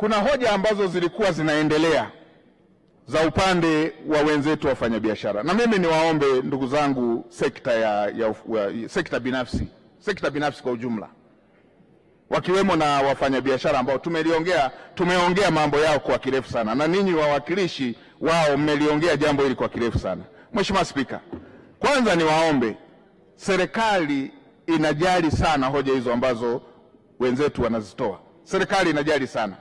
kuna hoja ambazo zilikuwa zinaendelea za upande wa wenzetu wafanyabiashara, na mimi niwaombe ndugu zangu sekta ya, ya, ya sekta binafsi, sekta binafsi kwa ujumla, wakiwemo na wafanyabiashara ambao tumeliongea tumeongea mambo yao kwa kirefu sana, na ninyi wawakilishi wao mmeliongea jambo hili kwa kirefu sana. Mheshimiwa Spika, kwanza niwaombe, serikali inajali sana hoja hizo ambazo wenzetu wanazitoa, serikali inajali sana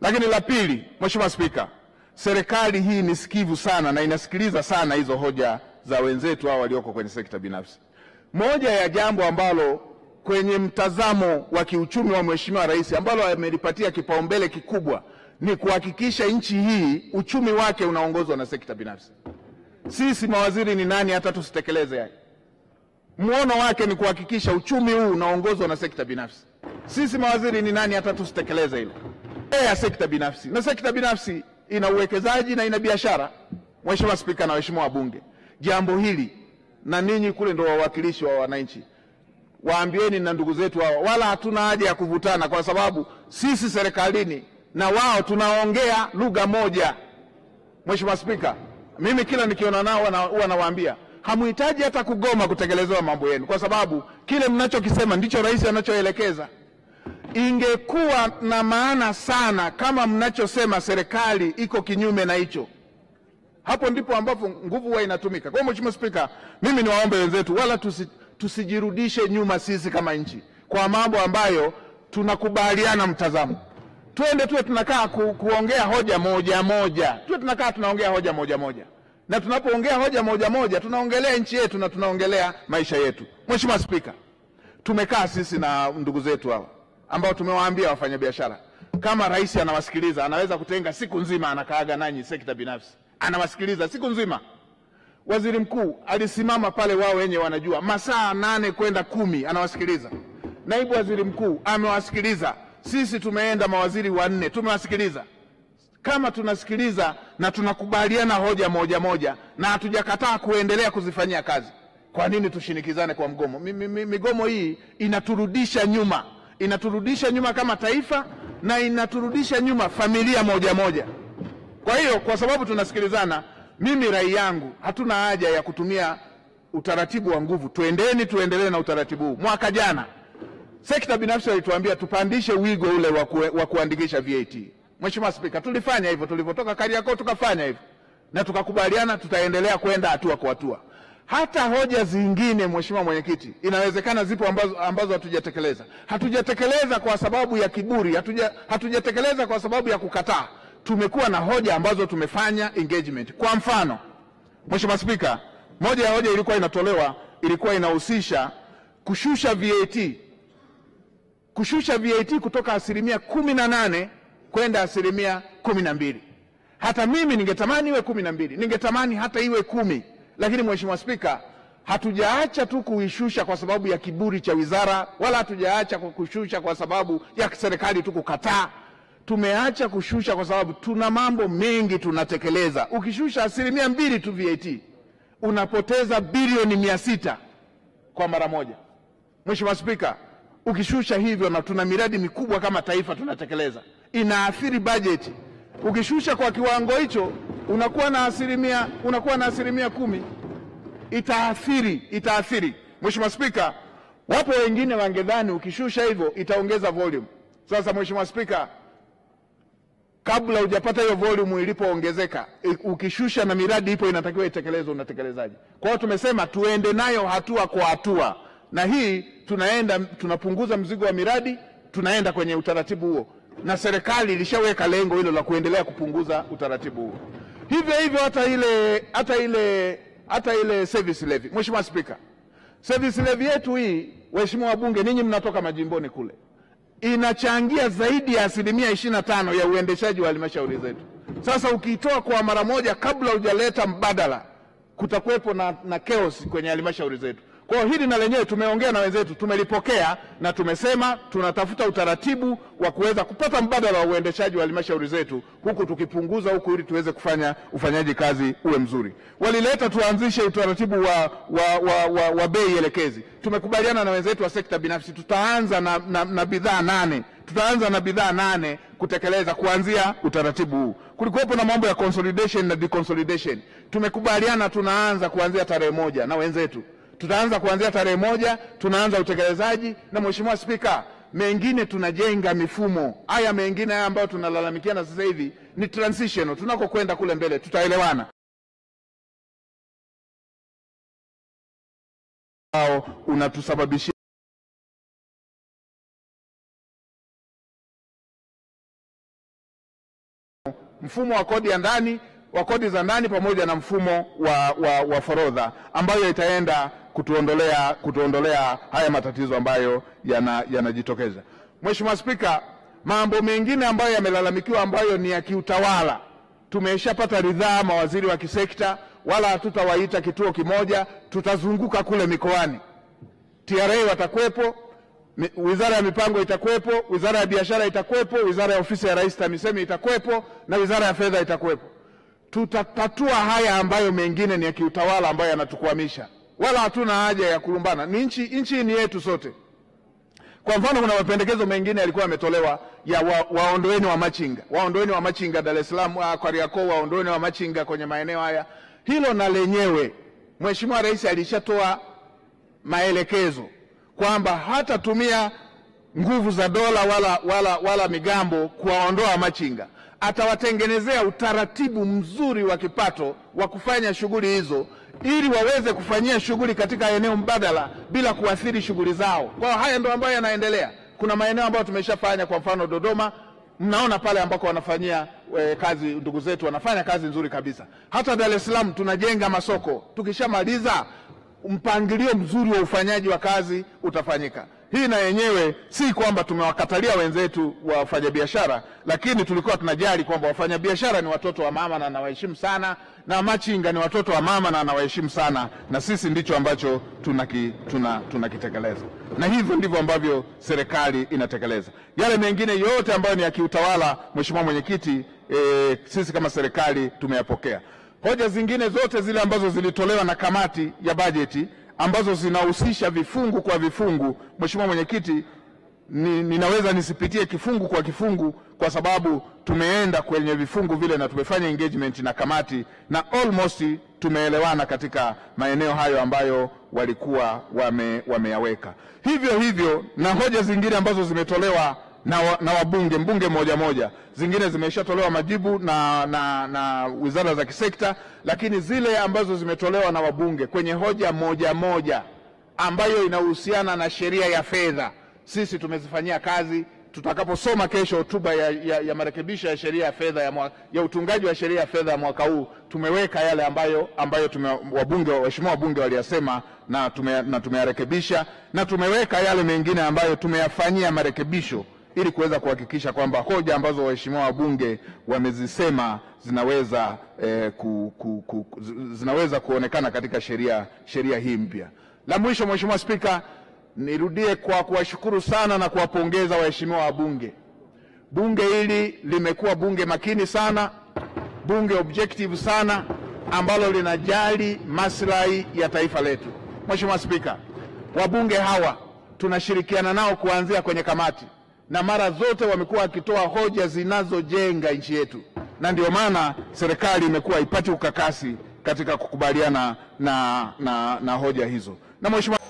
lakini la pili, Mheshimiwa Spika, serikali hii ni sikivu sana na inasikiliza sana hizo hoja za wenzetu hao walioko kwenye sekta binafsi. Moja ya jambo ambalo kwenye mtazamo wa kiuchumi wa Mheshimiwa Rais ambalo amelipatia kipaumbele kikubwa ni kuhakikisha nchi hii uchumi wake unaongozwa na sekta binafsi. Sisi mawaziri ni nani hata tusitekeleze haya? Muono wake ni kuhakikisha uchumi huu unaongozwa na sekta binafsi. Sisi mawaziri ni nani hata tusitekeleze hilo? Ya sekta binafsi, na sekta binafsi ina uwekezaji na ina biashara. Mheshimiwa Spika na waheshimiwa wabunge, jambo hili na ninyi kule ndo wawakilishi wa wananchi, waambieni na ndugu zetu hawa, wala hatuna haja ya kuvutana, kwa sababu sisi serikalini na wao tunaongea lugha moja. Mheshimiwa Spika, mimi kila nikiona nao huwa nawaambia hamuhitaji hata kugoma kutekelezewa mambo yenu, kwa sababu kile mnachokisema ndicho rais anachoelekeza. Ingekuwa na maana sana kama mnachosema serikali iko kinyume na hicho. Hapo ndipo ambapo nguvu huwa inatumika. Kwa hiyo Mheshimiwa Spika, mimi niwaombe wenzetu wala tusi, tusijirudishe nyuma sisi kama nchi kwa mambo ambayo tunakubaliana mtazamo. Twende tuwe tunakaa ku, kuongea hoja moja moja, tuwe tunakaa tunaongea hoja moja moja, na tunapoongea hoja moja moja tunaongelea nchi yetu na tunaongelea maisha yetu. Mheshimiwa Spika, tumekaa sisi na ndugu zetu hawa ambao tumewaambia wafanyabiashara, kama rais anawasikiliza, anaweza kutenga siku nzima anakaaga nanyi sekta binafsi, anawasikiliza siku nzima. Waziri mkuu alisimama pale, wao wenye wanajua, masaa nane kwenda kumi anawasikiliza. Naibu waziri mkuu amewasikiliza. Sisi tumeenda mawaziri wanne, tumewasikiliza. Kama tunasikiliza na tunakubaliana hoja moja moja na hatujakataa kuendelea kuzifanyia kazi, kwa nini tushinikizane kwa mgomo? Migomo hii inaturudisha nyuma inaturudisha nyuma kama taifa na inaturudisha nyuma familia moja moja. Kwa hiyo kwa sababu tunasikilizana, mimi rai yangu, hatuna haja ya kutumia utaratibu wa nguvu. Tuendeni tuendelee na utaratibu huu. Mwaka jana sekta binafsi walituambia tupandishe wigo ule wa kuandikisha VAT. Mheshimiwa Spika, tulifanya hivyo, tulivyotoka Kariakoo tukafanya hivyo na tukakubaliana tutaendelea kwenda hatua kwa hatua hata hoja zingine, Mheshimiwa Mwenyekiti, inawezekana zipo ambazo, ambazo hatujatekeleza. Hatujatekeleza kwa sababu ya kiburi, hatuja, hatujatekeleza kwa sababu ya kukataa. Tumekuwa na hoja ambazo tumefanya engagement. Kwa mfano, Mheshimiwa Spika, moja ya hoja ilikuwa inatolewa ilikuwa inahusisha kushusha VAT, kushusha VAT kutoka asilimia kumi na nane kwenda asilimia kumi na mbili. Hata mimi ningetamani iwe kumi na mbili, ningetamani hata iwe kumi lakini Mheshimiwa Spika, hatujaacha tu kuishusha kwa sababu ya kiburi cha wizara, wala hatujaacha kushusha kwa sababu ya serikali tu kukataa. Tumeacha kushusha kwa sababu tuna mambo mengi tunatekeleza. Ukishusha asilimia mbili tu VAT unapoteza bilioni mia sita kwa mara moja. Mheshimiwa Spika, ukishusha hivyo, na tuna miradi mikubwa kama taifa tunatekeleza, inaathiri bajeti. Ukishusha kwa kiwango hicho unakuwa na asilimia unakuwa na asilimia kumi, itaathiri itaathiri. Mheshimiwa Spika, wapo wengine wangedhani ukishusha hivyo itaongeza volume. Sasa Mheshimiwa Spika, kabla hujapata hiyo volume ilipoongezeka, ukishusha na miradi ipo inatakiwa itekelezwe, unatekelezaje? Kwa hiyo tumesema tuende nayo hatua kwa hatua, na hii tunaenda tunapunguza mzigo wa miradi, tunaenda kwenye utaratibu huo, na serikali ilishaweka lengo hilo la kuendelea kupunguza utaratibu huo. Hivyo hivyo hata ile hata ile hata ile service levy. Mheshimiwa Spika, service levy yetu hii, waheshimiwa wabunge, ninyi mnatoka majimboni kule, inachangia zaidi ya asilimia ishirini na tano ya uendeshaji wa halmashauri zetu. Sasa ukiitoa kwa mara moja kabla hujaleta mbadala, kutakuwepo na, na chaos kwenye halmashauri zetu. Kwa hili na lenyewe tumeongea na wenzetu, tumelipokea na tumesema tunatafuta utaratibu wa kuweza kupata mbadala wa uendeshaji wa halmashauri zetu, huku tukipunguza huku, ili tuweze kufanya ufanyaji kazi uwe mzuri. Walileta tuanzishe utaratibu wa, wa, wa, wa, wa bei elekezi. Tumekubaliana na wenzetu wa sekta binafsi, tutaanza na, na, na bidhaa nane tutaanza na bidhaa nane kutekeleza kuanzia utaratibu huu. Kulikuwepo na mambo ya consolidation na deconsolidation, tumekubaliana tunaanza kuanzia tarehe moja na wenzetu, tutaanza kuanzia tarehe moja, tunaanza utekelezaji. Na Mheshimiwa Spika, mengine tunajenga mifumo. Haya mengine haya ambayo tunalalamikiana sasa hivi ni transitional, tunakokwenda kule mbele tutaelewana. unatusababishia mfumo wa kodi ya ndani wa kodi za ndani pamoja na mfumo wa, wa, wa forodha ambayo itaenda kutuondolea, kutuondolea haya matatizo ambayo yanajitokeza. Yana Mheshimiwa Spika, mambo mengine ambayo yamelalamikiwa ambayo ni ya kiutawala tumeshapata ridhaa mawaziri wa kisekta, wala hatutawaita kituo kimoja, tutazunguka kule mikoani. TRA watakuwepo, wizara ya mipango itakuwepo, wizara ya biashara itakuwepo, wizara ya ofisi ya Rais TAMISEMI itakuwepo na wizara ya fedha itakuwepo. Tutatatua haya ambayo mengine ni ya kiutawala ambayo yanatukwamisha, wala hatuna haja ya kulumbana. Ni nchi, nchi ni yetu sote. Kwa mfano, kuna mapendekezo mengine yalikuwa yametolewa ya wa, waondoeni wa machinga, waondoeni wa machinga Dar es Salaam, Kariakoo, waondoeni wa machinga kwenye maeneo haya. Hilo na lenyewe Mheshimiwa Rais alishatoa maelekezo kwamba hatatumia nguvu za dola wala, wala, wala migambo kuwaondoa machinga. Atawatengenezea utaratibu mzuri wa kipato wa kufanya shughuli hizo ili waweze kufanyia shughuli katika eneo mbadala bila kuathiri shughuli zao. Kwa haya ndio ambayo yanaendelea. Kuna maeneo ambayo tumeshafanya, kwa mfano Dodoma, mnaona pale ambako wanafanyia e, kazi ndugu zetu wanafanya kazi nzuri kabisa. Hata Dar es Salaam tunajenga masoko, tukishamaliza mpangilio mzuri wa ufanyaji wa kazi utafanyika. Hii na yenyewe si kwamba tumewakatalia wenzetu wa wafanyabiashara, lakini tulikuwa tunajali kwamba wafanyabiashara ni watoto wa mama na nawaheshimu sana, na machinga ni watoto wa mama na nawaheshimu sana, na sisi ndicho ambacho tunakitekeleza tuna, tuna na hivyo ndivyo ambavyo serikali inatekeleza. Yale mengine yote ambayo ni ya kiutawala, Mheshimiwa Mwenyekiti, e, sisi kama serikali tumeyapokea. Hoja zingine zote zile ambazo zilitolewa na kamati ya bajeti ambazo zinahusisha vifungu kwa vifungu, Mheshimiwa Mwenyekiti, ni, ninaweza nisipitie kifungu kwa kifungu kwa sababu tumeenda kwenye vifungu vile na tumefanya engagement na kamati na almost tumeelewana katika maeneo hayo ambayo walikuwa wame, wameyaweka. Hivyo hivyo na hoja zingine ambazo zimetolewa na, wa, na wabunge mbunge moja moja, zingine zimeshatolewa majibu na, na, na wizara za kisekta, lakini zile ambazo zimetolewa na wabunge kwenye hoja moja moja ambayo inahusiana na sheria ya fedha, sisi tumezifanyia kazi. Tutakaposoma kesho hotuba ya, ya, ya marekebisho ya sheria ya fedha ya, ya utungaji wa sheria ya fedha ya mwaka huu, tumeweka yale ambayo, ambayo tume, wabunge waheshimiwa wabunge waliyasema na, tumeyarekebisha na tume na tumeweka yale mengine ambayo tumeyafanyia marekebisho ili kuweza kuhakikisha kwamba hoja ambazo waheshimiwa wabunge wamezisema zinaweza, eh, ku, ku, ku, zinaweza kuonekana katika sheria sheria hii mpya. La mwisho, Mheshimiwa Spika, nirudie kwa kuwashukuru sana na kuwapongeza waheshimiwa wabunge. Bunge hili limekuwa bunge makini sana, bunge objective sana, ambalo linajali maslahi ya taifa letu. Mheshimiwa Spika, wabunge hawa tunashirikiana nao kuanzia kwenye kamati na mara zote wamekuwa wakitoa hoja zinazojenga nchi yetu, na ndio maana serikali imekuwa ipati ukakasi katika kukubaliana na, na, na hoja hizo. Na Mheshimiwa